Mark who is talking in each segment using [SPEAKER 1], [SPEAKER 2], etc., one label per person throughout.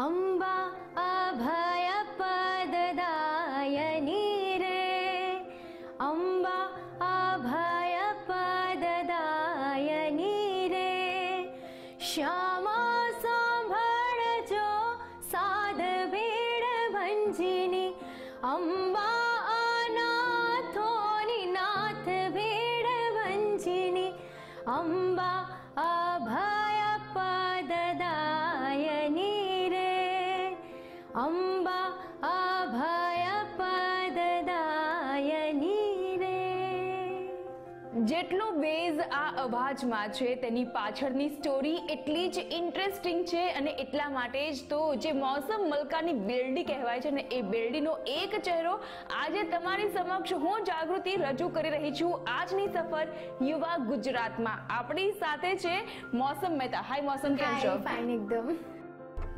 [SPEAKER 1] こ吧。અવાજમાં છે તેની પાછળની સ્ટોરી એટલી જ ઇન્ટરેસ્ટિંગ છે અને એટલા માટે જ તો જે મોસમ મલકાની બેલડી કહેવાય છે ને એ બેલડીનો એક ચહેરો આજે તમારી સમક્ષ હું જાગૃતિ રજૂ કરી રહી છું આજની સફર યુવા ગુજરાતમાં. આપણી સાથે છે મોસમ મહેતા. હાય મોસમ કેમ છો?
[SPEAKER 2] ફાઇન એકદમ.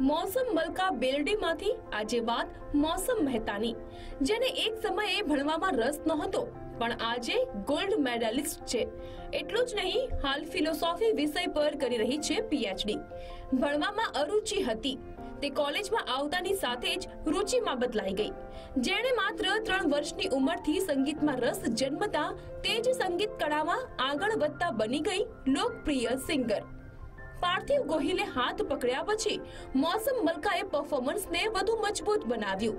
[SPEAKER 3] મોસમ મલકા બેલડીમાંથી આજે વાત મોસમ મહેતાની જેને એક સમયે ભણવામાં રસ નહોતો. પણ આજે ગોલ્ડ મેડલિસ્ટ છે. એટલું જ નહીં, હાલ ફિલોસોફી વિષય પર કરી રહી છે પીએચડી ભણવામાં અરુચિ હતી. તે કોલેજમાં આવતાની સાથે જ રુચિમાં બદલાઈ ગઈ. જેણે માત્ર ત્રણ વર્ષની ઉંમરથી સંગીતમાં રસ જન્મતા તે જ સંગીત કળામાં આગળ વધતા બની ગઈ લોકપ્રિય સિંગર. પાર્થિવ ગોહિલે હાથ પકડ્યા પછી મોસમ મલકાએ પરફોર્મન્સને વધુ મજબૂત બનાવ્યું.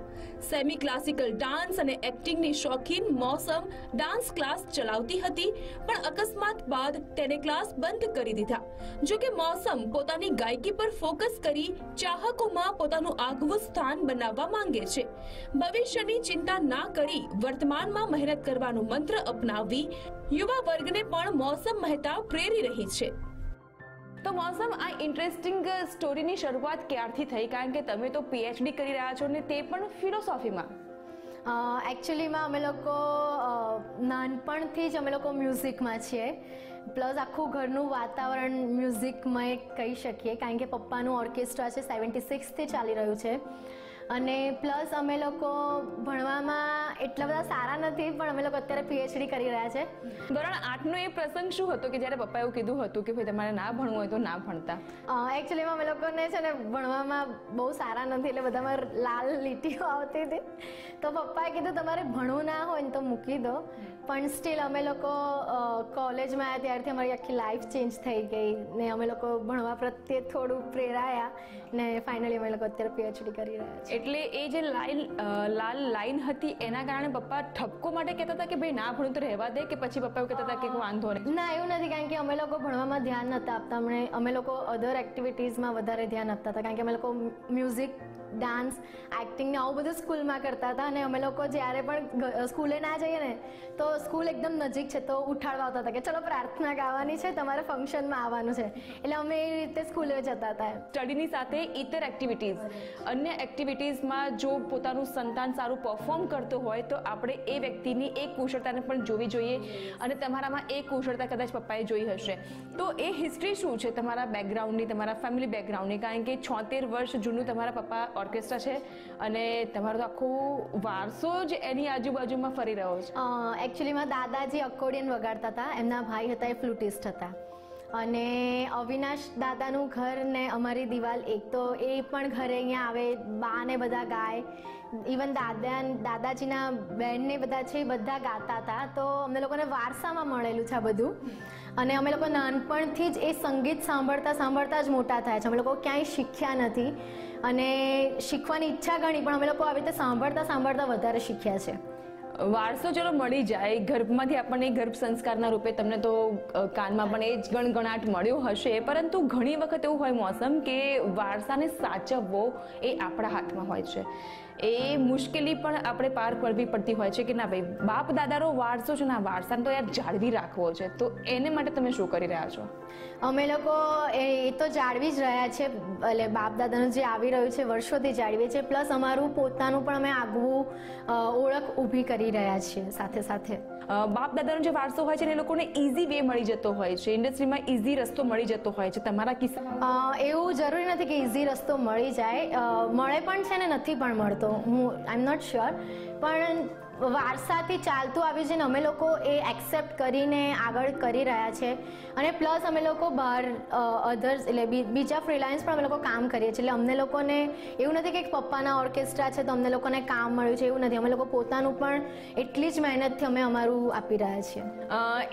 [SPEAKER 3] સેમી ક્લાસિકલ ડાન્સ અને એક્ટિંગની શોખીન મોસમ ડાન્સ ક્લાસ ચલાવતી હતી, પણ અકસ્માત બાદ તેને ક્લાસ બંધ કરી દીધા. જો કે મોસમ પોતાની ગાયકી પર ફોકસ કરી ચાહકોમાં પોતાનું આગવું સ્થાન બનાવવા માંગે છે. ભવિષ્યની ચિંતા ના કરી વર્તમાનમાં મહેનત કરવાનો મંત્ર અપનાવી યુવા વર્ગને પણ મોસમ મહેતા પ્રેરી રહી છે.
[SPEAKER 1] તો મોસમ આ ઇન્ટરેસ્ટિંગ સ્ટોરીની શરૂઆત ક્યારથી થઈ? કારણ કે તમે તો પીએચડી કરી રહ્યા છો ને તે પણ ફિલોસોફીમાં
[SPEAKER 2] એકચ્યુઅલીમાં અમે લોકો નાનપણથી જ અમે લોકો મ્યુઝિકમાં છીએ. પ્લસ આખું ઘરનું વાતાવરણ મ્યુઝિકમય કહી શકીએ. કારણ કે પપ્પાનું ઓર્કેસ્ટ્રા છે સેવન્ટી સિક્સથી ચાલી રહ્યું છે. અને પ્લસ અમે લોકો ભણવામાં એટલા બધા સારા નથી પણ અમે લોકો અત્યારે પીએચડી કરી રહ્યા છે.
[SPEAKER 1] ધોરણ આઠનો એ પ્રસંગ શું હતો કે જ્યારે પપ્પાએ એવું કીધું હતું કે ભાઈ તમારે ના ભણવું હોય તો ના ભણતા?
[SPEAKER 2] એકચ્યુઅલીમાં અમે લોકોને છે ને ભણવામાં બહુ સારા નથી એટલે બધામાં લાલ લીટીઓ આવતી હતી. તો પપ્પાએ કીધું તમારે ભણવું ના હોય ને તો મૂકી દો. પણ સ્ટીલ અમે લોકો કોલેજમાં આવ્યા ત્યારથી અમારી આખી લાઈફ ચેન્જ થઈ ગઈ ને અમે લોકો ભણવા પ્રત્યે થોડું પ્રેરાયા ને ફાઇનલી અમે લોકો અત્યારે પીએચડી કરી રહ્યા છીએ.
[SPEAKER 1] એટલે એ જે લાઈન લાલ લાઈન હતી એના કારણે પપ્પા ઠપકો માટે કહેતા હતા કે ભાઈ ના ભણું તો રહેવા દે કે પછી પપ્પા એવું કહેતા હતા કે વાંધો નહીં.
[SPEAKER 2] ના એવું નથી કારણ કે અમે લોકો ભણવામાં ધ્યાન નહોતા આપતા. અમને અમે લોકો અધર એક્ટિવિટીઝમાં વધારે ધ્યાન આપતા હતા. કારણ કે અમે લોકો મ્યુઝિક ડાન્સ એક્ટિંગ ને આવું બધું સ્કૂલમાં કરતા હતા અને અમે લોકો જ્યારે પણ સ્કૂલે ના જઈએ ને, તો સ્કૂલ એકદમ નજીક છે, તો ઉઠાડવા આવતા હતા કે ચલો પ્રાર્થના ગાવાની છે, તમારે ફંક્શનમાં આવવાનું છે. એટલે અમે એ રીતે સ્કૂલે જતા હતા.
[SPEAKER 1] સ્ટડીની સાથે ઇતર એક્ટિવિટીઝ અન્ય એક્ટિવિટીઝમાં જો પોતાનું સંતાન સારું પરફોર્મ કરતો હોય, તો આપણે એ વ્યક્તિની એ કુશળતાને પણ જોવી જોઈએ અને તમારામાં એ કુશળતા કદાચ પપ્પાએ જોઈ હશે. તો એ હિસ્ટ્રી શું છે? તમારા બેકગ્રાઉન્ડની તમારા ફેમિલી બેકગ્રાઉન્ડની કારણ કે છોતેર વર્ષ જૂનું તમારા પપ્પા ઓર્કેસ્ટ્રા છે અને તમારો તો આખો વારસો જ એની આજુબાજુમાં ફરી રહ્યો છે.
[SPEAKER 2] એકચ્યુઅલીમાં દાદાજી અકોડિયન વગાડતા હતા. એમના ભાઈ હતા, એ ફ્લુટિસ્ટ હતા. અને અવિનાશ દાદાનું ઘર ને અમારી દિવાલ એક. તો એ પણ ઘરે અહીંયા આવે બા ને બધા ગાય. ઇવન દાદા, દાદાજીના બહેનને બધા છે એ બધા ગાતા હતા. તો અમને લોકોને વારસામાં મળેલું છે આ બધું. અને અમે લોકો નાનપણથી જ એ સંગીત સાંભળતા સાંભળતા જ મોટા થયા છે. અમે લોકો ક્યાંય શીખ્યા નથી. અને શીખવાની ઈચ્છા ઘણી, પણ અમે લોકો આવી રીતે સાંભળતા સાંભળતા વધારે શીખ્યા છે.
[SPEAKER 1] વારસો ચલો મળી જાય. ગર્ભમાંથી આપણને ગર્ભ સંસ્કારના રૂપે તમને તો કાનમાં પણ એ જ ગણગણાટ મળ્યો હશે. પરંતુ ઘણી વખત એવું હોય મોસમ કે વારસાને સાચવવો એ આપણા હાથમાં હોય છે. એ મુશ્કેલી પણ આપણે પાર કરવી પડતી હોય છે કે ના ભાઈ, બાપ દાદાનો વારસો છે ના વારસાને તો યાર જાળવી રાખવો છે. તો એને માટે તમે શું કરી રહ્યા છો?
[SPEAKER 2] અમે લોકો એ તો જાળવી જ રહ્યા છે, એટલે બાપ દાદાનું જે આવી રહ્યું છે, વર્ષોથી જાળવીએ છીએ, પ્લસ અમારું પોતાનું પણ અમે આગવું ઓળખ ઊભી કરી રહ્યા છીએ સાથે સાથે.
[SPEAKER 1] બાપ દાદાનો જે વારસો હોય છે એ લોકોને ઇઝી વે મળી જતો હોય છે. ઇન્ડસ્ટ્રીમાં ઇઝી રસ્તો મળી જતો હોય છે. તમારા કિસ્સામાં?
[SPEAKER 2] એવું જરૂરી નથી કે ઇઝી રસ્તો મળી જાય. મળે પણ છે ને નથી પણ મળતો. હું આઈ એમ નોટ શ્યોર પણ વારસાથી ચાલતું આવ્યું છે ને, અમે લોકો એ એક્સેપ્ટ કરીને આગળ કરી રહ્યા છે. અને પ્લસ અમે લોકો બહાર અધર્સ એટલે બીજા ફ્રીલાન્સ પણ અમે લોકો કામ કરીએ છીએ. એટલે અમને લોકોને એવું નથી કે પપ્પાના ઓર્કેસ્ટ્રા છે તો અમને લોકોને કામ મળ્યું છે, એવું નથી. અમે લોકો પોતાનું પણ એટલી જ મહેનતથી અમે અમારું આપી રહ્યા છીએ.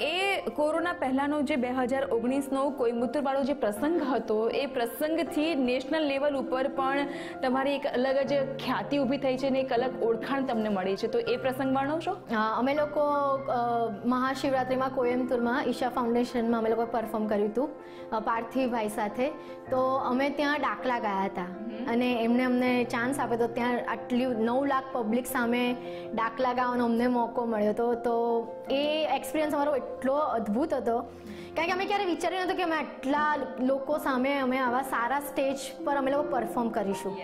[SPEAKER 1] એ કોરોના પહેલાંનો જે બે હજાર ઓગણીસનો કોઈમ્બતુર વાળો જે પ્રસંગ હતો, એ પ્રસંગથી નેશનલ લેવલ ઉપર પણ તમારી એક અલગ જ ખ્યાતિ ઊભી થઈ છે ને એક અલગ ઓળખાણ તમને મળી છે. તો એ પ્રસંગ વર્ણવશો
[SPEAKER 2] છો? અમે લોકો મહાશિવરાત્રિમાં કોયમ્બતુરમાં ઈશા ફાઉન્ડેશનમાં અમે લોકો પરફોર્મ કર્યું હતું પાર્થિવભાઈ સાથે. તો અમે ત્યાં ડાકલા ગયા હતા. અને એમણે અમને ચાન્સ આપ્યો તો ત્યાં આટલી નવ લાખ પબ્લિક સામે ડાકલા ગાવાનો અમને મોકો મળ્યો હતો. તો એ એક્સપિરિયન્સ અમારો એટલો અદ્ભુત હતો કારણ કે અમે ક્યારે વિચાર્યું નહોતું કે અમે આટલા લોકો સામે અમે આવા સારા સ્ટેજ પર અમે લોકો પરફોર્મ કરીશું.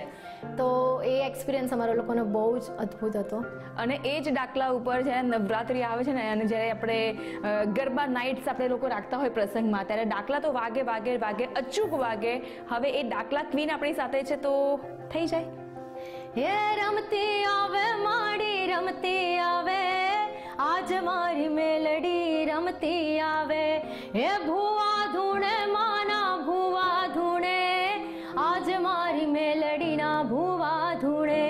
[SPEAKER 2] તો એ એક્સપિરિયન્સ અમારા લોકોનો બહુ જ અદ્ભુત હતો.
[SPEAKER 1] અને એ જ દાખલા ઉપર જ્યારે નવરાત્રિ આવે છે ને અને જ્યારે આપણે ગરબા નાઇટ્સ આપણે લોકો રાખતા હોય પ્રસંગમાં ત્યારે દાખલા તો વાગે વાગે વાગે અચૂક વાગે. હવે એ દાખલા ક્વીન આપણી સાથે છે તો થઈ જાય.
[SPEAKER 2] હે રમતી આવે માડી રમતી આવે. આજ મારી મેલડી રમતી આવે. હે ભુવા ધૂણે માના ભુવા ધૂણે આજ મારી મેલડીના ભુવા ધૂણે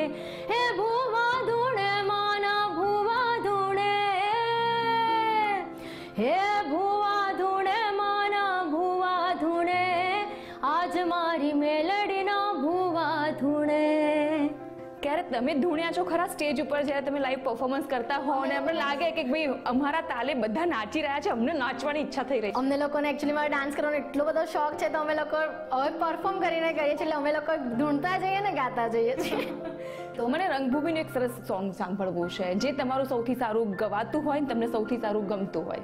[SPEAKER 2] હે ભુવા ધૂણે માના ભુવા ધૂણે હે ભુવા ધૂણે માના ભુવા ધૂણે આજ મારી મેલડીના ભુવા ધૂણે
[SPEAKER 1] ક્યારે તમે ધૂણ્યા છો ખરા સ્ટેજ ઉપર જ્યારે તમે લાઈવ પરફોર્મન્સ કરતા હો અને અમને લાગે કે ભાઈ અમારા તાલે બધા નાચી રહ્યા છે અમને નાચવાની ઈચ્છા થઈ રહી
[SPEAKER 2] અમને લોકોને એકચ્યુઅલીમાં ડાન્સ કરવાનો એટલો બધો શોખ છે તો અમે લોકો હવે પરફોર્મ કરીને કરીએ છીએ એટલે અમે લોકો ઢૂંઢતા જઈએ ને ગાતા જઈએ છીએ.
[SPEAKER 1] તો મને રંગભૂમિનું એક સરસ સોંગ સાંભળવું છે જે તમારું સૌથી સારું ગવાતું હોય ને તમને સૌથી સારું ગમતું હોય.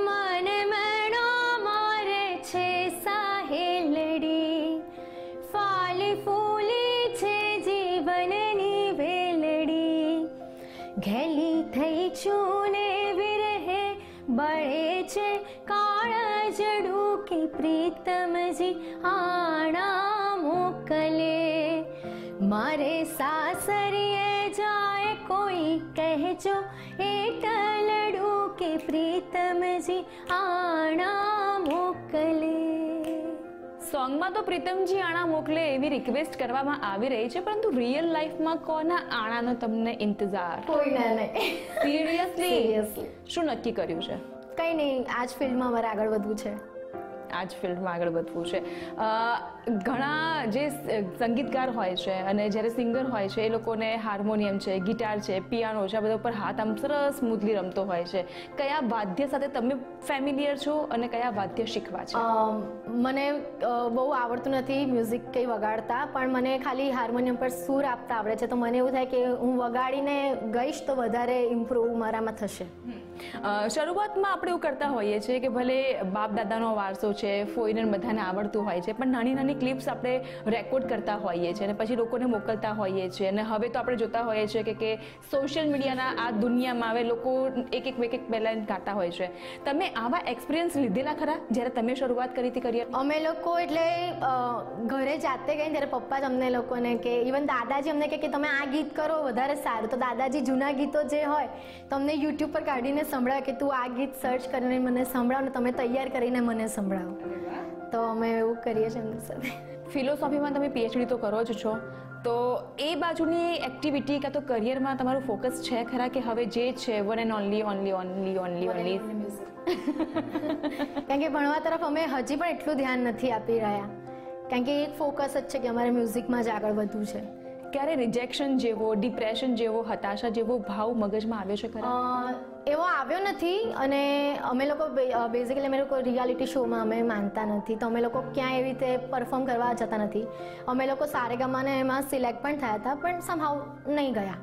[SPEAKER 2] મને મણો મારે છે સાહેલડી ફાલી ફૂલી छूने विरहे बड़े छे काळा जडू के प्रीतम जी आणा मोकले। मारे मा सा केजो एत लडु के प्रीतम जी आणा मोकले।
[SPEAKER 1] સોંગમાં તો પ્રીતમજી આણા મોકલે એવી રિક્વેસ્ટ કરવામાં આવી રહી છે પરંતુ રિયલ લાઈફમાં કોના આણાનો તમને ઇંતજાર?
[SPEAKER 2] કોઈના નહીં.
[SPEAKER 1] સિરિયસલી શું નક્કી કર્યું છે?
[SPEAKER 2] કંઈ નહીં આ જ ફિલ્ડમાં મારે આગળ વધવું છે.
[SPEAKER 1] આ જ ફિલ્ડમાં આગળ વધવું છે. ઘણા જે સંગીતકાર હોય છે અને જ્યારે સિંગર હોય છે એ લોકોને હાર્મોનિયમ છે ગિટાર છે પિયાનો છે આ બધા ઉપર હાથ આમ સરસ સ્મૂથલી રમતો હોય છે. કયા વાદ્ય સાથે તમે ફેમિલિયર છો અને કયા વાદ્ય શીખવા છે?
[SPEAKER 2] મને બહુ આવડતું નથી મ્યુઝિક કંઈ વગાડતા પણ મને ખાલી હાર્મોનિયમ પર સૂર આપતા આવડે છે. તો મને એવું થાય કે હું વગાડીને ગઈશ તો વધારે ઇમ્પ્રૂવ મારામાં થશે.
[SPEAKER 1] શરૂઆતમાં આપણે એવું કરતા હોઈએ છીએ કે ભલે બાપ દાદાનો વારસો છે ફોઈને બધાને આવડતું હોય છે પણ નાની નાની ક્લિપ્સ આપણે રેકોર્ડ કરતા હોઈએ છીએ અને પછી લોકોને મોકલતા હોઈએ છીએ. અને હવે તો આપણે જોતા હોઈએ છીએ કે કે સોશિયલ મીડિયાના આ દુનિયામાં હવે લોકો એક એક એક એક પહેલાં ગાતા હોય છે. તમે આવા એક્સપિરિયન્સ લીધેલા ખરા? જ્યારે તમે શરૂઆત કરી હતી કરિયર
[SPEAKER 2] અમે લોકો એટલે ઘરે જાતે ગઈ ત્યારે પપ્પા જ અમને લોકોને કે ઇવન દાદાજી અમને કહે કે તમે આ ગીત કરો વધારે સારું. તો દાદાજી જૂના ગીતો જે હોય તમને યુટ્યુબ પર કાઢીને સંભળાવે કે તું આ ગીત સર્ચ કરીને મને સંભળાવ ને તમે તૈયાર કરીને મને સંભળાવો. તો અમે એવું કરીએ છીએ એમની સાથે.
[SPEAKER 1] ફિલોસોફીમાં તમે પીએચડી તો કરો જ છો. તો એ બાજુની એક્ટિવિટી કાં તો કરિયરમાં તમારું ફોકસ છે ખરા કે હવે જે છે one and only only only only only
[SPEAKER 2] કારણ કે ભણવા તરફ અમે હજી પણ એટલું ધ્યાન નથી આપી રહ્યા. કારણ કે એક ફોકસ જ છે કે અમારે મ્યુઝિકમાં જ આગળ વધવું છે.
[SPEAKER 1] ક્યારે રિજેક્શન જેવો ડિપ્રેશન જેવો હતાશા જેવો ભાવ મગજમાં આવ્યો છે ખરા?
[SPEAKER 2] એવો આવ્યો નથી અને અમે લોકો બેઝિકલી અમે લોકો રિયાલિટી શોમાં અમે માનતા નથી. તો અમે લોકો ક્યાંય એવી રીતે પરફોર્મ કરવા જતા નથી. અમે લોકો સારેગામાને એમાં સિલેક્ટ પણ થયા હતા પણ સમહાવ નહીં ગયા.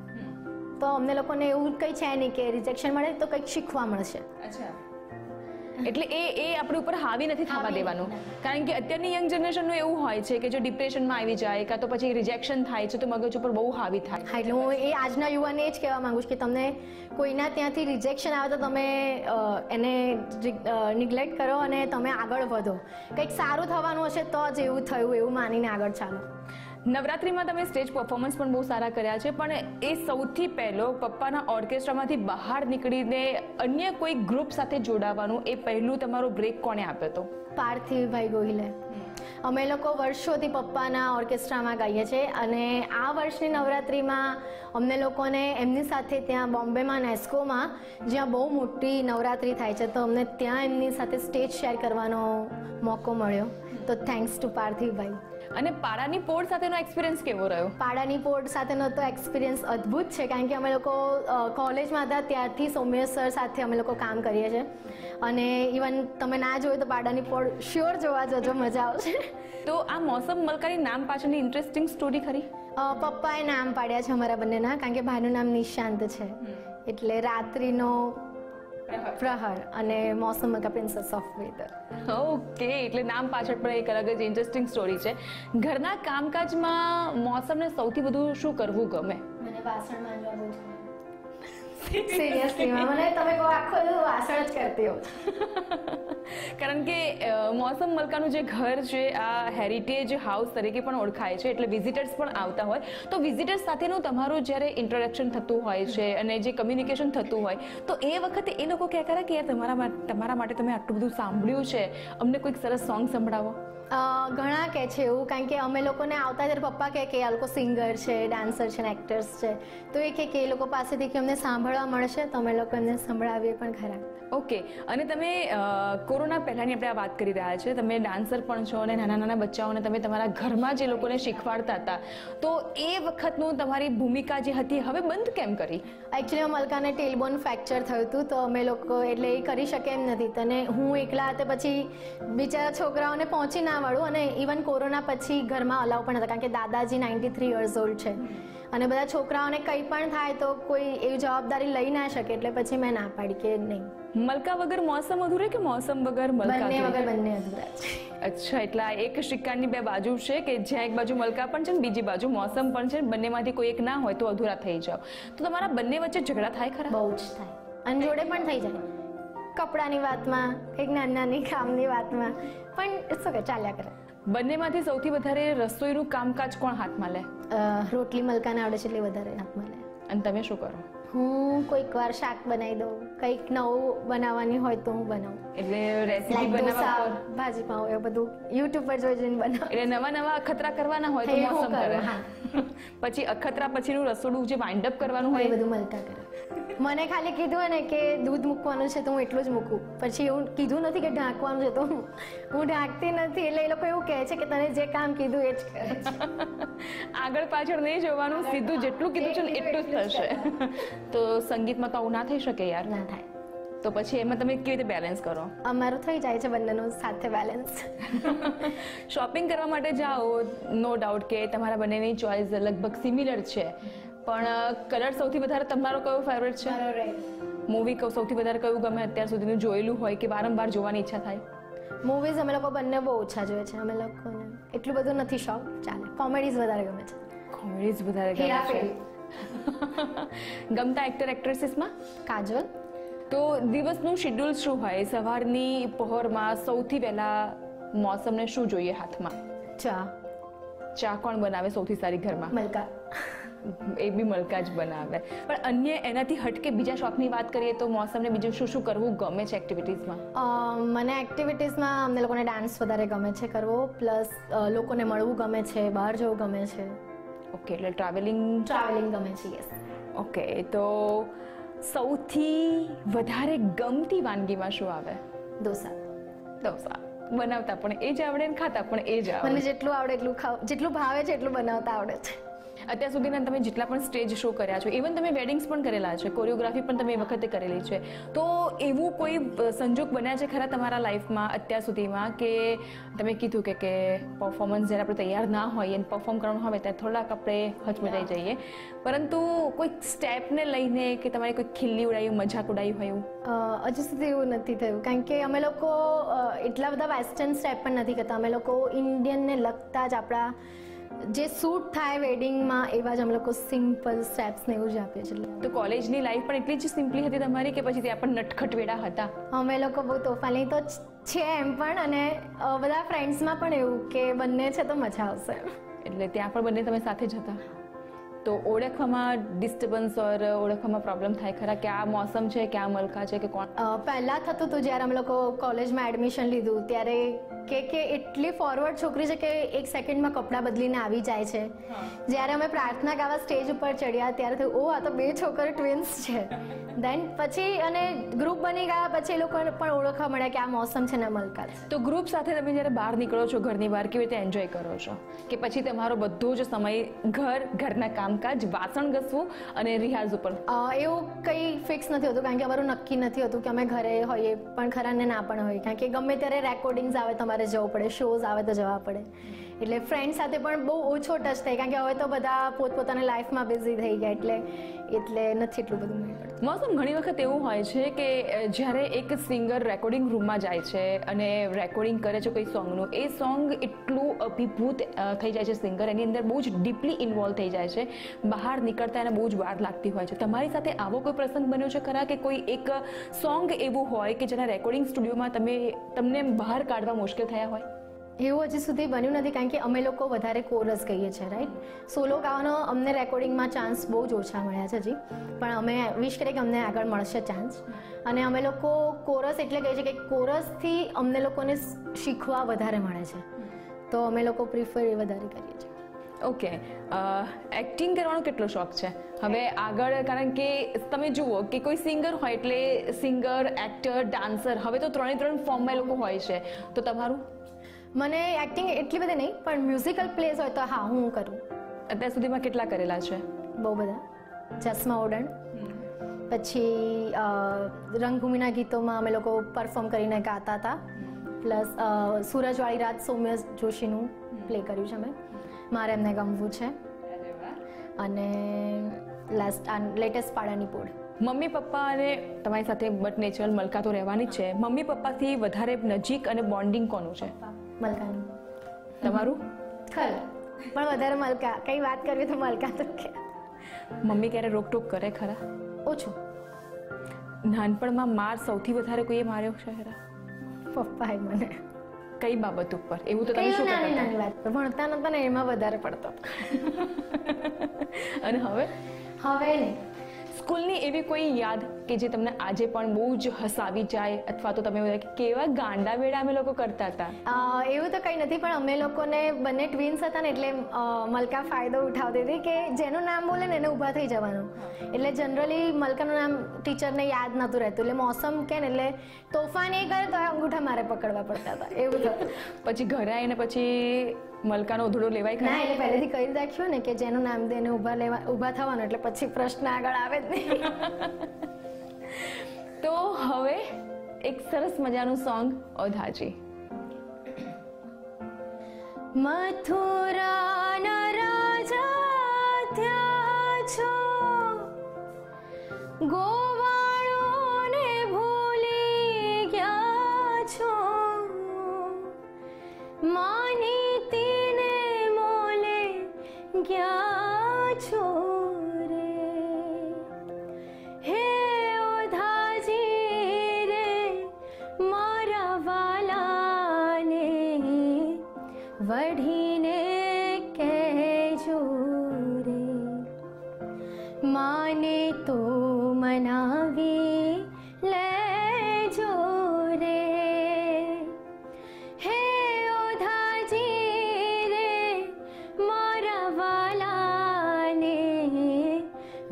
[SPEAKER 2] તો અમને લોકોને એવું કંઈ છે નહીં કે રિજેક્શન મળે તો કંઈક શીખવા મળશે.
[SPEAKER 1] એટલે એ એ આપણી ઉપર હાવી નથી થવા દેવાનું. કારણ કે અત્યારની યંગ જનરેશનનું એવું હોય છે કે જો ડિપ્રેશનમાં આવી જાય કાં તો પછી રિજેક્શન થાય છે તો મગજ ઉપર બહુ હાવી થાય
[SPEAKER 2] હા એટલે હું એ આજના યુવાને એ જ કહેવા માંગુ છું કે તમને કોઈના ત્યાંથી રિજેક્શન આવે તો તમે એને નિગ્લેક્ટ કરો અને તમે આગળ વધો. કંઈક સારું થવાનું હશે તો જ એવું થયું એવું માનીને આગળ ચાલો.
[SPEAKER 1] નવરાત્રીમાં તમે સ્ટેજ પરફોર્મન્સ પણ બહુ સારા કર્યા છે, પણ એ સૌથી પહેલો પપ્પાના ઓર્કેસ્ટ્રામાંથી બહાર નીકળીને અન્ય કોઈ ગ્રુપ સાથે જોડાવાનું એ પહેલું તમારો બ્રેક કોણે આપ્યો હતો?
[SPEAKER 2] પાર્થિવભાઈ ગોહિલે. અમે લોકો વર્ષોથી પપ્પાના ઓર્કેસ્ટ્રામાં ગાઈએ છીએ અને આ વર્ષની નવરાત્રિમાં અમને લોકોને એમની સાથે ત્યાં બોમ્બેમાં નેસ્કોમાં જ્યાં બહુ મોટી નવરાત્રિ થાય છે, તો અમને ત્યાં એમની સાથે સ્ટેજ શેર કરવાનો મોકો મળ્યો. તો થેન્ક્સ ટુ પાર્થિવભાઈ.
[SPEAKER 1] અને પાડાની પોળ સાથેનો એક્સપિરિયન્સ કેવો રહ્યો?
[SPEAKER 2] પાડાની પોર્ટ સાથેનો તો એક્સપિરિયન્સ અદ્ભુત છે કારણ કે અમે લોકો કોલેજમાં હતા ત્યારથી સૌમ્ય સર સાથે અમે લોકો કામ કરીએ છીએ. અને ઇવન તમે ના જોયું તો પાડાની પોળ શ્યોર જોવા જજો મજા આવશે.
[SPEAKER 1] તો આ મોસમ મલકારી નામ પાછળની ઇન્ટરેસ્ટિંગ સ્ટોરી ખરી?
[SPEAKER 2] પપ્પાએ નામ પાડ્યા છે અમારા બંનેના કારણ કે ભાઈનું નામ નિશાંત છે. એટલે રાત્રિનો પ્રહર અને મોસમ કા પ્રિન્સેસ ઓફ વેધર
[SPEAKER 1] ઓકે એટલે નામ પાછળ પણ એક અલગ જ ઇન્ટરેસ્ટિંગ સ્ટોરી છે. ઘરના કામકાજમાં મોસમને સૌથી વધુ શું કરવું ગમે?
[SPEAKER 2] મને વાસણ માંજવા બહુ તમે આખો વાસણ જ કરતી
[SPEAKER 1] કારણ કે મોસમ મલકાનું જે ઘર છે, આ હેરિટેજ હાઉસ તરીકે પણ ઓળખાય છે, એટલે વિઝિટર્સ પણ આવતા હોય. તો વિઝિટર્સ સાથેનું તમારું જ્યારે ઇન્ટરેક્શન થતું હોય છે અને જે કમ્યુનિકેશન થતું હોય, તો એ વખતે એ લોકો કહે કરે કે, યાર, તમારા તમારા માટે તમે આટલું બધું સાંભળ્યું છે. અમને કોઈક સરસ સોંગ સંભળાવો.
[SPEAKER 2] ઘણા કહે છે એવું કારણ કે અમે લોકોને આવતા ત્યારે પપ્પા કહે કે આ લોકો સિંગર છે ડાન્સર છે ને એક્ટર્સ છે તો એ કહે કે એ લોકો પાસેથી કે અમને સાંભળવા મળશે તો અમે લોકો એમને સંભળાવીએ પણ ખરા.
[SPEAKER 1] ઓકે અને તમે કોરોના પહેલાંની આપણે આ વાત કરી રહ્યા છે તમે ડાન્સર પણ છો અને નાના નાના બચ્ચાઓને તમે તમારા ઘરમાં જે લોકોને શીખવાડતા હતા તો એ વખતનું તમારી ભૂમિકા જે હતી હવે બંધ કેમ કરી?
[SPEAKER 2] એકચ્યુઅલી મલકાને ટેલબોન ફ્રેક્ચર થયું હતું તો અમે લોકો એટલે એ કરી શકે એમ નથી. અને હું એકલા હતા પછી બિચારા છોકરાઓને પહોંચી ના વળું અને ઇવન કોરોના પછી ઘરમાં અલાવ પણ હતા કારણ કે દાદાજી નાઇન્ટી થ્રી યર્સ ઓલ્ડ છે. અને બધા છોકરાઓને કંઈ પણ થાય તો કોઈ એવી જવાબદારી લઈ ના શકે એટલે પછી મેં ના પાડી કે નહીં.
[SPEAKER 1] મલકા વગર મોસમ અધૂરે કે મોસમ વગર મલકા
[SPEAKER 2] બંને વગર બંને અધૂરા છે.
[SPEAKER 1] અચ્છા એટલે આ એક સિક્કાની બે બાજુ છે કે જ્યાં એક બાજુ મલકા પણ છે ને બીજી બાજુ મોસમ પણ છે બંનેમાંથી કોઈ એક ના હોય તો અધૂરા થઈ જાવ તો તમારા બંને વચ્ચે ઝઘડા થાય ખરા?
[SPEAKER 2] બહુ જ થાય. અને જોડે પણ થઈ જાય. કપડાની વાતમાં કંઈક નાની નાની કામની વાતમાં. પણ ઇટ્સ ઓકે ચાલ્યા કરે.
[SPEAKER 1] બંનેમાંથી સૌથી વધારે રસોઈનું કામકાજ કોણ હાથમાં લે?
[SPEAKER 2] રોટલી મલકાને આવડે છે એટલે વધારે હાથમાં લે.
[SPEAKER 1] અને તમે શું કરો?
[SPEAKER 2] હું કોઈક વાર શાક બનાવી દઉં કંઈક નવું બનાવવાની હોય તો હું બનાવું.
[SPEAKER 1] એટલે રેસીપી બનાવવા
[SPEAKER 2] ભાજી પાઉં એ બધું યુટ્યુબ પર જોઈ જોઈને બનાવું.
[SPEAKER 1] એટલે નવા નવા અખતરા કરવાના હોય તો મોસમ કરે પછી અખતરા પછીનું રસોડું જે વાઇન્ડ અપ કરવાનું
[SPEAKER 2] એ બધું મલકા કરે. મને ખાલી કીધું ને કે દૂધ મૂકવાનું છે તો હું એટલું જ મૂકું. પછી એવું કીધું નથી કે ઢાંકવાનું છે તો હું હું ઢાંકતી નથી. એટલે એ લોકો એવું કહે છે કે તને જે કામ કીધું એ જ
[SPEAKER 1] આગળ પાછળ નહીં જોવાનું સીધું જેટલું કીધું છે ને એટલું જ થશે. તો સંગીતમાં તો આવું ના થઈ શકે યાર.
[SPEAKER 2] ના થાય.
[SPEAKER 1] તો પછી એમાં તમે કેવી રીતે બેલેન્સ કરો?
[SPEAKER 2] અમારું થઈ જાય છે બંનેનું સાથે બેલેન્સ
[SPEAKER 1] શોપિંગ કરવા માટે જાઓ નો ડાઉટ કે તમારા બંનેની ચોઇસ લગભગ સિમિલર છે. પણ કલર સૌથી વધારે તમારો કયો ફેવરેટ છે? મૂવી સૌથી વધારે કયું ગમે અત્યાર સુધીનું જોયેલું હોય કે વારંવાર જોવાની ઈચ્છા થાય?
[SPEAKER 2] મૂવીઝ અમે લોકો બંને બહુ ઓછા જોઈએ છે. અમે લોકોને એટલું બધું નથી શોખ. ચાલે. કોમેડીઝ વધારે ગમે છે.
[SPEAKER 1] કોમેડીઝ વધારે ગમે છે. ગમતા એક્ટર એક્ટ્રેસીસમાં
[SPEAKER 2] કાજલ.
[SPEAKER 1] તો દિવસનું શેડ્યુલ શું હોય? સવારની પહોરમાં સૌથી પહેલા મોસમને શું જોઈએ હાથમાં?
[SPEAKER 2] ચા.
[SPEAKER 1] ચા કોણ બનાવે સૌથી સારી ઘરમાં?
[SPEAKER 2] મલકા.
[SPEAKER 1] એ બી મલકા જ બનાવે. પણ અન્ય એનાથી હટકે બીજા શોખની વાત કરીએ તો મોસમને બીજું શું શું કરવું ગમે છે એક્ટિવિટીઝમાં
[SPEAKER 2] મને એક્ટિવિટીઝમાં અમને લોકોને ડાન્સ વધારે ગમે છે કરવો પ્લસ લોકોને મળવું ગમે છે બહાર જવું ગમે છે.
[SPEAKER 1] ઓકે એટલે ટ્રાવેલિંગ
[SPEAKER 2] ટ્રાવેલિંગ ગમે છે યસ
[SPEAKER 1] ઓકે તો સૌથી વધારે ગમતી વાનગીમાં શું આવે?
[SPEAKER 2] ડોસા
[SPEAKER 1] ડોસા બનાવતા પણ એ જ આવડે ને ખાતા પણ એ જ આવડે.
[SPEAKER 2] મને જેટલું આવડે એટલું ખાવ જેટલું ભાવે છે એટલું બનાવતા આવડે છે.
[SPEAKER 1] અત્યાર સુધીના તમે જેટલા પણ સ્ટેજ શો કર્યા છો ઇવન તમે વેડિંગ્સ પણ કરેલા છે કોરિયોગ્રાફી પણ તમે એ વખતે કરેલી છે, તો એવું કોઈ સંજોગ બન્યા છે ખરા તમારા લાઈફમાં અત્યાર સુધીમાં કે તમે કીધું કે કે પરફોર્મન્સ જ્યારે આપણે તૈયાર ના હોઈએ અને પરફોર્મ કરવાનું હોય ત્યારે થોડાક આપણે હચમચાઈ જઈએ. પરંતુ કોઈ સ્ટેપને લઈને કે તમારે કોઈ ખીલ્લી ઉડાવી મજાક ઉડાવી હોય એવું?
[SPEAKER 2] હજુ સુધી એવું નથી થયું. કારણ કે અમે લોકો એટલા બધા વેસ્ટર્ન સ્ટેપ પણ નથી કરતા. અમે લોકો ઇન્ડિયનને લગતા જ આપણા જે સૂટ થાય વેડિંગમાં એવા જ અમે લોકો સિમ્પલ સ્ટેપ્સ ને એવું જ આપીએ છીએ
[SPEAKER 1] તો કોલેજની લાઈફ પણ એટલી જ સિમ્પલી હતી તમારી કે પછી ત્યાં પણ નટખટ વેડા હતા?
[SPEAKER 2] અમે લોકો બહુ તોફાની તો છે એમ પણ અને બધા ફ્રેન્ડ્સમાં પણ એવું કે બંને છે તો મજા આવશે.
[SPEAKER 1] એટલે ત્યાં પણ બંને તમે સાથે જ હતા? તો ઓળખવામાં ડિસ્ટર્બન્સ ઓર ઓળખવામાં પ્રોબ્લેમ થાય ખરા? કે આ મોસમ છે કે આ મલકા છે કે કોણ?
[SPEAKER 2] પહેલાં થતું હતું જ્યારે અમે લોકો કોલેજમાં એડમિશન લીધું ત્યારે કે કે એટલી ફોરવર્ડ છોકરી છે કે એક સેકન્ડમાં કપડાં બદલીને આવી જાય છે. જ્યારે અમે પ્રાર્થના ગાવા સ્ટેજ ઉપર ચડ્યા ત્યારે થયું ઓ આ તો બે છોકરો ટ્વિન્સ છે. દેન પછી અને ગ્રુપ બની ગયા પછી એ લોકોને પણ ઓળખવા મળ્યા કે આ મોસમ છે ને મલકા
[SPEAKER 1] તો ગ્રુપ સાથે તમે જ્યારે બહાર નીકળો છો ઘરની બહાર કેવી રીતે એન્જોય કરો છો? કે પછી તમારો બધો જ સમય ઘર ઘરના કામકાજ વાસણ ઘસવું અને રિયાઝ ઉપર.
[SPEAKER 2] એવું કંઈ ફિક્સ નથી હોતું, કારણ કે અમારું નક્કી નથી હોતું કે અમે ઘરે હોઈએ, પણ ખરા ને ના પણ હોય કારણ કે ગમે ત્યારે રેકોર્ડિંગ્સ આવે, તમારે જવું પડે શોઝ આવે તો જવા પડે. એટલે ફ્રેન્ડ સાથે પણ બહુ ઓછો ટચ થાય. કારણ કે હવે તો બધા પોતપોતાની લાઈફમાં બિઝી થઈ ગયા એટલે એટલે નથી એટલું બધું
[SPEAKER 1] મોસમ, ઘણી વખત એવું હોય છે કે જ્યારે એક સિંગર રેકોર્ડિંગ રૂમમાં જાય છે અને રેકોર્ડિંગ કરે છે કોઈ સોંગનું એ સોંગ એટલું અભિભૂત થઈ જાય છે સિંગર એની અંદર બહુ જ ડીપલી ઇન્વોલ્વ થઈ જાય છે. બહાર નીકળતા એને બહુ જ વાર લાગતી હોય છે. તમારી સાથે આવો કોઈ પ્રસંગ બન્યો છે ખરા કે કોઈ એક સોંગ એવું હોય કે જેના રેકોર્ડિંગ સ્ટુડિયોમાં તમે, તમને બહાર કાઢવા મુશ્કેલ થયા હોય?
[SPEAKER 2] એવું હજી સુધી બન્યું નથી, કારણ કે અમે લોકો વધારે કોરસ કહીએ છીએ રાઈટ સોલો ગાવાનો અમને રેકોર્ડિંગમાં ચાન્સ બહુ જ ઓછા મળ્યા છે હજી પણ અમે વિશ કરીએ કે અમને આગળ મળશે ચાન્સ અને અમે લોકો કોરસ એટલે કહીએ છીએ કે કોરસથી અમને લોકોને શીખવા વધારે મળે છે. તો અમે લોકો પ્રિફર એ વધારે કરીએ છીએ.
[SPEAKER 1] ઓકે એક્ટિંગ કરવાનો કેટલો શોખ છે? હવે આગળ, કારણ કે તમે જુઓ કે કોઈ સિંગર હોય એટલે સિંગર એક્ટર ડાન્સર હવે તો ત્રણે ત્રણ ફોર્મમાં એ લોકો હોય છે. તો તમારું?
[SPEAKER 2] મને એક્ટિંગ એટલી બધી નહીં પણ મ્યુઝિકલ પ્લેસ હોય તો હા હું કરું.
[SPEAKER 1] અત્યાર સુધીમાં કેટલા કરેલા છે?
[SPEAKER 2] બહુ બધા. ચશ્મા ઓડણ પછી રંગભૂમિના ગીતોમાં અમે લોકો પરફોર્મ કરીને ગાતા હતા. પ્લસ સૂરજવાળી રાત સૌમ્ય જોશીનું પ્લે કર્યું છે અમે. મારે એમને ગમવું છે. અને લાસ્ટ લેટેસ્ટ પાડાની પોળ.
[SPEAKER 1] મમ્મી પપ્પા અને તમારી સાથે બટ નેચરલ મલકા તો રહેવાની જ છે. મમ્મી પપ્પાથી વધારે નજીક અને બોન્ડિંગ કોનું છે?
[SPEAKER 2] મલકાનું
[SPEAKER 1] તમારું?
[SPEAKER 2] ખલ પણ વધારે મલકા. કઈ વાત કરવી તો મલકા તો કે.
[SPEAKER 1] મમ્મી ક્યારે રોકટોક કરે ખરા?
[SPEAKER 2] ઓછું.
[SPEAKER 1] નાનપણમાં માર સૌથી વધારે કોઈએ માર્યો છે ખરા?
[SPEAKER 2] પપ્પાએ મને.
[SPEAKER 1] કઈ બાબત ઉપર? એવું તો તમે શું
[SPEAKER 2] નાની નાની વાત. પર ભણતા નતા ને એમાં વધારે પડતો.
[SPEAKER 1] અને હવે?
[SPEAKER 2] હવે નહીં.
[SPEAKER 1] સ્કૂલની એવી કોઈ યાદ કે જે તમને આજે પણ બહુ જ હસાવી જાય અથવા તો તમે કે કેવા ગાંડા વેડા અમે લોકો કરતા હતા?
[SPEAKER 2] એવું તો કંઈ નથી પણ અમે લોકોને બંને ટ્વિન્સ હતા ને એટલે મલકા ફાયદો ઉઠાવતી હતી કે જેનું નામ બોલે ને એને ઊભા થઈ જવાનું. એટલે જનરલી મલકાનું નામ ટીચરને યાદ નહોતું રહેતું. એટલે મોસમ કે ને એટલે તોફાન એ કરે તો અંગૂઠા મારે પકડવા પડતા હતા. એવું તો
[SPEAKER 1] પછી ઘરે આવીને પછી મલકાનો ઉધડો લેવાય
[SPEAKER 2] ના એટલે પહેલેથી કહી રાખ્યું ને કે જેનું નામ દેને ઊભા લેવા ઊભા થવાનું એટલે પછી પ્રશ્ન આગળ આવે જ નહીં.
[SPEAKER 1] તો હવે એક સરસ મજાનું સોંગ ઓધાજી.
[SPEAKER 2] મથુરાના રાજા થયા છો.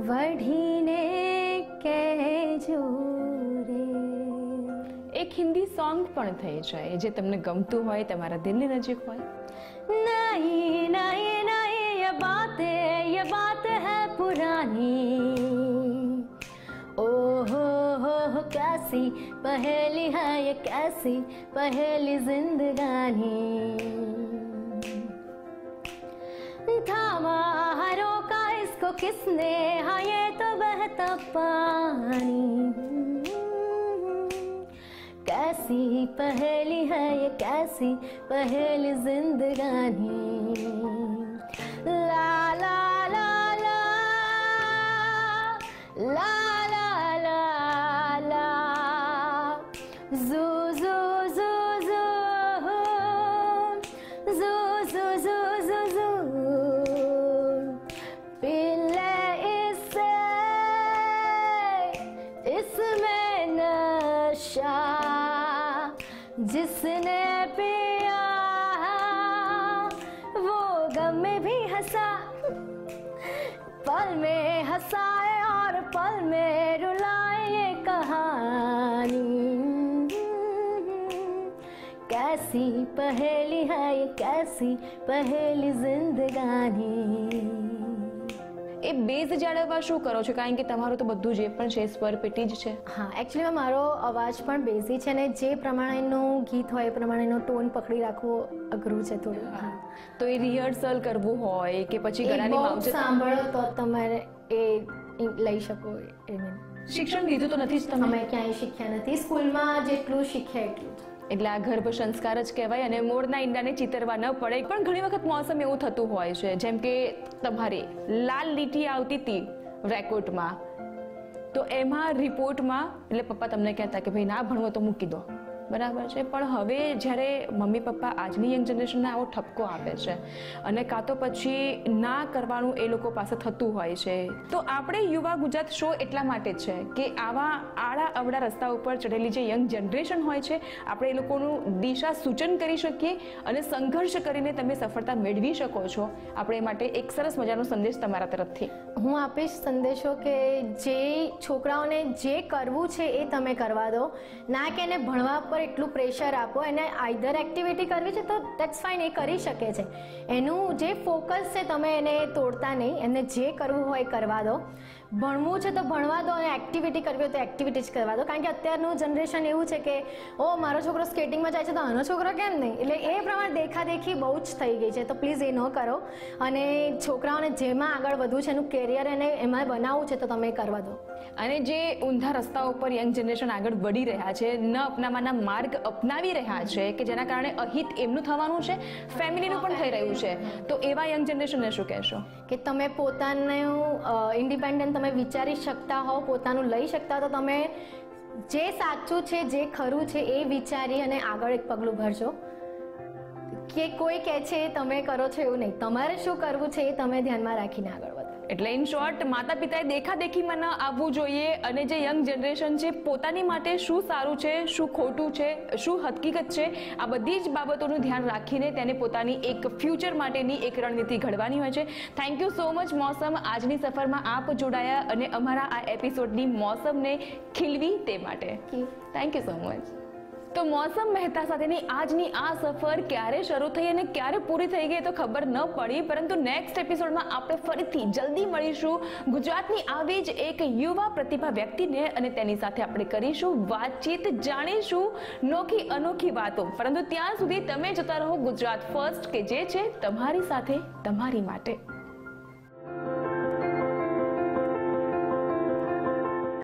[SPEAKER 2] वढ़ीने के जोरे
[SPEAKER 1] એક હિન્દી સોંગ પણ થઈ જાય જે તમને ગમતું હોય તમારા દિલની નજીક હોય
[SPEAKER 2] નહીં નહીં નહીં યે બાત યે બાત હે પુરાની ઓહો હો હો कैसी पहेली है ये कैसी पहेली जिंदगानी थामा हरों इसको किसने? हाँ ये तो बहता पानी। कैसी पहेली है ये? कैसी पहेली जिंदगानी? पहेली है ये कैसी पहेली जिंदगानी
[SPEAKER 1] એ બેઝ જાળવવા શું કરો છો કારણ કે તમારું તો બધું જે પણ છે સ્વર પેટી જ છે
[SPEAKER 2] હા એકચ્યુઅલીમાં મારો અવાજ પણ બેઝી છે ને જે પ્રમાણેનું ગીત હોય એ પ્રમાણેનો ટોન પકડી રાખવું અઘરું છે થોડું હા
[SPEAKER 1] તો એ રિહર્સલ કરવું હોય કે પછી
[SPEAKER 2] એ
[SPEAKER 1] ગળાની
[SPEAKER 2] બહુ
[SPEAKER 1] માવજત
[SPEAKER 2] સાંભળો તો તમારે એ લઈ શકો એ mean.
[SPEAKER 1] શિક્ષણ લીધું તો નથી જ તમે
[SPEAKER 2] અમે ક્યાંય શીખ્યા નથી સ્કૂલમાં જેટલું શીખ્યા એટલું જ.
[SPEAKER 1] એટલે આ ગર્ભ સંસ્કાર જ કહેવાય અને મોરના ઈંડાને ચિતરવા ન પડે. પણ ઘણી વખત મોસમ એવું થતું હોય છે, જેમ કે તમારે લાલ લીટી આવતી હતી રેકોર્ડમાં, તો એમાં રિપોર્ટમાં એટલે પપ્પા તમને કહેતા કે ભાઈ ના ભણવો તો મૂકી દો. બરાબર છે. પણ હવે જ્યારે મમ્મી પપ્પા આજની યંગ જનરેશનને આવો ઠપકો આપે છે અને કાં તો પછી ના કરવાનું એ લોકો પાસે થતું હોય છે. તો આપણે યુવા ગુજરાત શો એટલા માટે છે કે આવા આડા અવડા રસ્તા ઉપર ચડેલી જે યંગ જનરેશન હોય છે, આપણે એ લોકોનું દિશા સૂચન કરી શકીએ અને સંઘર્ષ કરીને તમે સફળતા મેળવી શકો છો. આપણે માટે એક સરસ મજાનો સંદેશ તમારા તરફથી.
[SPEAKER 2] હું આપીશ સંદેશો કે જે છોકરાઓને જે કરવું છે એ તમે કરવા દો. ના કે એને ભણવા પર એટલું પ્રેશર આપો, એને આઈધર એક્ટિવિટી કરવી છે તો દેટ્સ ફાઇન એ કરી શકે છે. એનું જે ફોકસ છે, તમે એને તોડતા નહીં. એને જે કરવું હોય કરવા દો. ભણવું છે તો ભણવા દો અને એક્ટિવિટી કરવી હોય તો એક્ટિવિટી જ કરવા દો. કારણ કે અત્યારનું જનરેશન એવું છે કે ઓ મારો છોકરો સ્કેટિંગમાં જાય છે તો આનો છોકરો કેમ નહીં? એટલે એ પ્રમાણે દેખાદેખી બહુ જ થઈ ગઈ છે. તો પ્લીઝ એ ન કરો. અને છોકરાઓને જેમાં આગળ વધવું છે એનું કેરિયર એને એમાં બનાવવું છે તો તમે કરવા દો.
[SPEAKER 1] અને જે ઊંધા રસ્તા ઉપર યંગ જનરેશન આગળ વધી રહ્યા છે ન અપનાવવાના માર્ગ અપનાવી રહ્યા છે કે જેના કારણે અહિત એમનું થવાનું છે ફેમિલીનું પણ થઈ રહ્યું છે. તો એવા યંગ જનરેશનને શું કહેશો?
[SPEAKER 2] કે તમે પોતાનું ઇન્ડિપેન્ડન્ટ તમે વિચારી શકતા હો, પોતાનું લઈ શકતા તો તમે જે સાચું છે, જે ખરું છે, એ વિચારી અને આગળ એક પગલું ભરજો. કે કોઈ કહે છે, તમે કરો છો એવું નહીં. તમારે શું કરવું છે, એ તમે ધ્યાનમાં રાખીને આગળ
[SPEAKER 1] એટલે ઇન શોર્ટ માતા પિતાએ દેખાદેખીમાં ન આવવું જોઈએ અને જે યંગ જનરેશન છે પોતાની માટે શું સારું છે શું ખોટું છે શું હકીકત છે આ બધી જ બાબતોનું ધ્યાન રાખીને તેને પોતાની એક ફ્યુચર માટેની એક રણનીતિ ઘડવાની હોય છે. થેન્ક યુ સો મચ મોસમ. આજની સફરમાં આપ જોડાયા અને અમારા આ એપિસોડની મોસમને ખીલવી તે માટે. થેન્ક યુ સો મચ તો મોસમ મહેતા સાથેની આજની આ સફર ક્યારે શરૂ થઈ અને ક્યારે પૂરી થઈ ગઈ તો ખબર ન પડી, પરંતુ નેક્સ્ટ એપિસોડમાં આપણે ફરીથી જલ્દી મળીશું. ગુજરાતની આવી જ એક યુવા પ્રતિભા વ્યક્તિને અને તેની સાથે આપણે કરીશું વાતચીત, જાણીશું નોખી અનોખી વાતો. પરંતુ ત્યાં સુધી તમે જતા રહો ગુજરાત ફર્સ્ટ, કે જે છે તમારી સાથે, તમારી માટે.